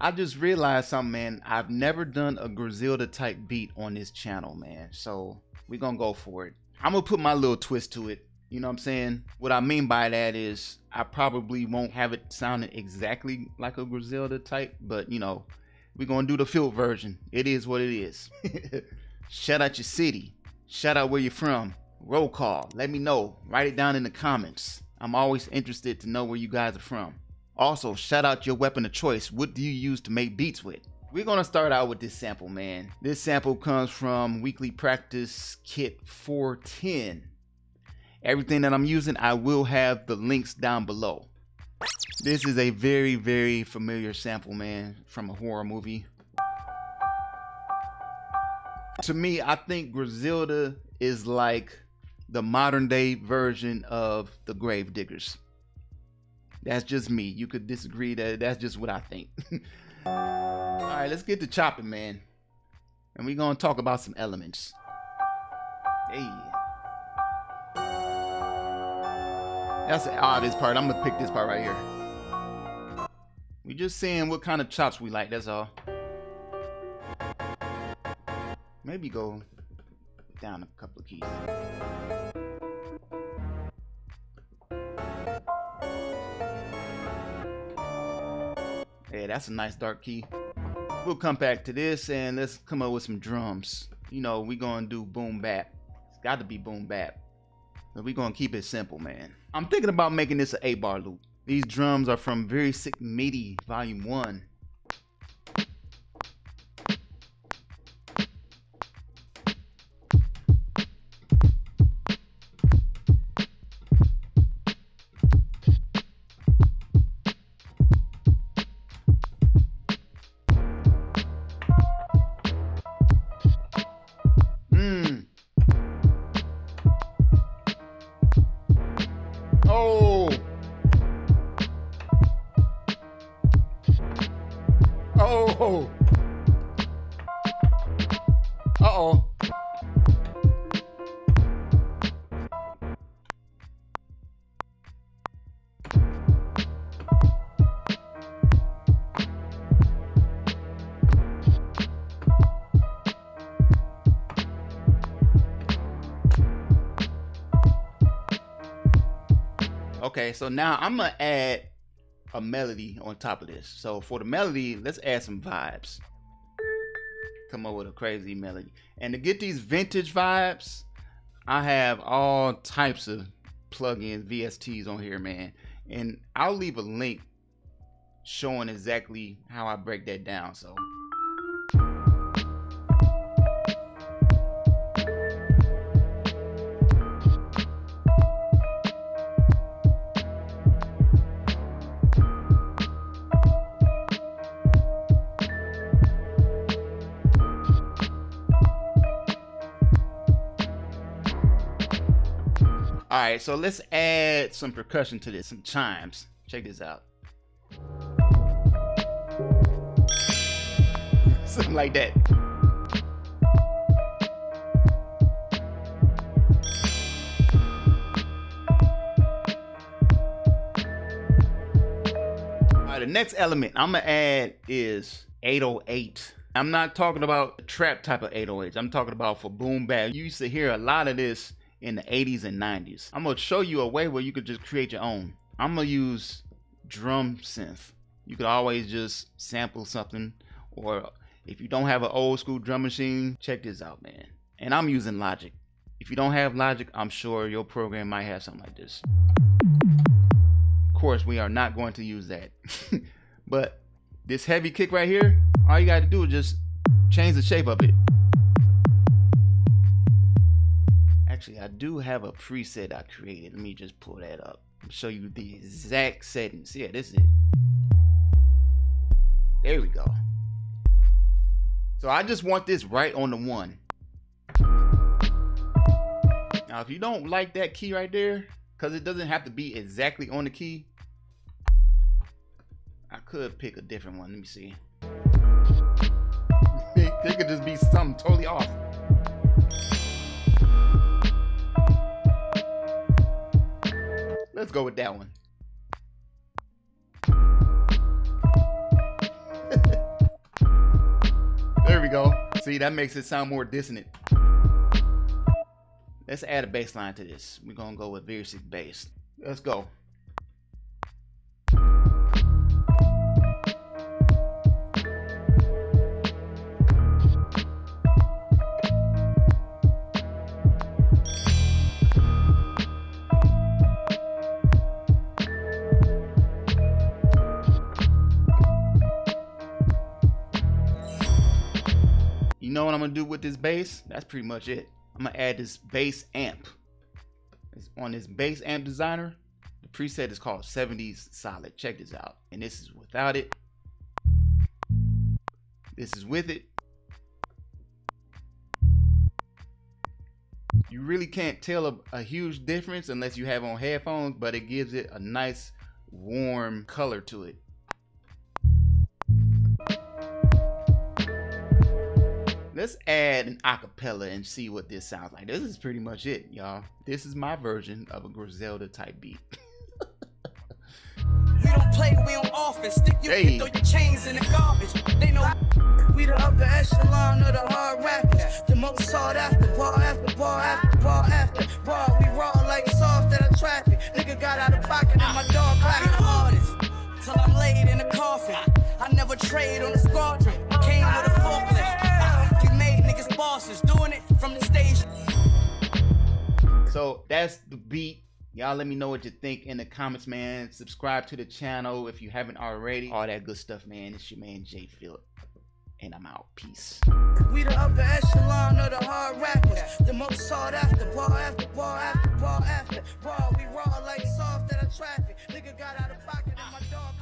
I just realized something, man. I've never done a Griselda type beat on this channel, man. So we're gonna go for it. I'm gonna put my little twist to it. You know what I'm saying? What I mean by that is I probably won't have it sounding exactly like a Griselda type, but you know, we're gonna do the Filt version. It is what it is. Shout out your city. Shout out where you're from. Roll call. Let me know. Write it down in the comments. I'm always interested to know where you guys are from. Also, shout out your weapon of choice. What do you use to make beats with? We're gonna start out with this sample, man. This sample comes from Weekly Practice Kit 410. Everything that I'm using, I will have the links down below. This is a very, very familiar sample, man, from a horror movie. To me, I think Griselda is like the modern day version of the Gravediggaz. That's just me. You could disagree that that's just what I think. All right, let's get to chopping, man. And we're to talk about some elements. Hey. That's the oddest part. I'm to pick this part right here. We're just seeing what kind of chops we like, that's all. Maybe go down a couple of keys. Yeah, that's a nice dark key. We'll come back to this and let's come up with some drums. You know, we gonna do boom bap. It's got to be boom bap. But we gonna keep it simple, man. I'm thinking about making this an 8-bar loop. These drums are from Very Sick MIDI Volume 1. Oh. Uh-oh. Okay, so now I'm gonna add a melody on top of this. So for the melody, let's add some vibes. Come up with a crazy melody. And to get these vintage vibes, I have all types of plugins, VSTs on here, man. And I'll leave a link showing exactly how I break that down. So All right, so let's add some percussion to this, some chimes. Check this out. Something like that. All right, the next element I'm gonna add is 808. I'm not talking about trap type of 808s. I'm talking about for boom bap. You used to hear a lot of this in the 80s and 90s. I'm gonna show you a way where you could just create your own. I'm gonna use drum synth. You could always just sample something, or if you don't have an old school drum machine, check this out, man. And I'm using Logic. If you don't have Logic, I'm sure your program might have something like this. Of course, we are not going to use that. but this heavy kick right here, all you gotta do is just change the shape of it. Actually, I do have a preset I created. Let me just pull that up. Show you the exact settings. Yeah, this is it. There we go. So I just want this right on the one. Now, if you don't like that key right there, because it doesn't have to be exactly on the key, I could pick a different one. Let me see. it could just be something totally off. go with that one. there we go. See, that makes it sound more dissonant. Let's add a bass line to this. We're gonna go with very bass. Let's go. Know what I'm gonna do with this bass? That's pretty much it. I'm gonna add this bass amp. It's on this bass amp designer, the preset is called 70s solid. Check this out. And this is without it. This is with it. You really can't tell a, a huge difference unless you have on headphones, but it gives it a nice warm color to it. Let's add an acapella and see what this sounds like. This is pretty much it, y'all. This is my version of a Griselda type beat. we don't play, we on office. Stick you hey. throw your chains in the garbage. They know we the upper echelon of the hard rappers. The most sought after, bar after bar after bar after bar. We raw like soft at a traffic. Nigga got out of pocket and my dog clapping the hardest. Till I'm laid in a coffin. I never trade on the squadron. Came with a forklift That's the beat. Y'all let me know what you think in the comments, man. Subscribe to the channel if you haven't already. All that good stuff, man. It's your man JFilt. And I'm out. Peace. We the upper echelon of the hard rappers. The most sought after, bar after bar after bar after bar. We raw like soft a traffic. Nigga got out of pocket and my dog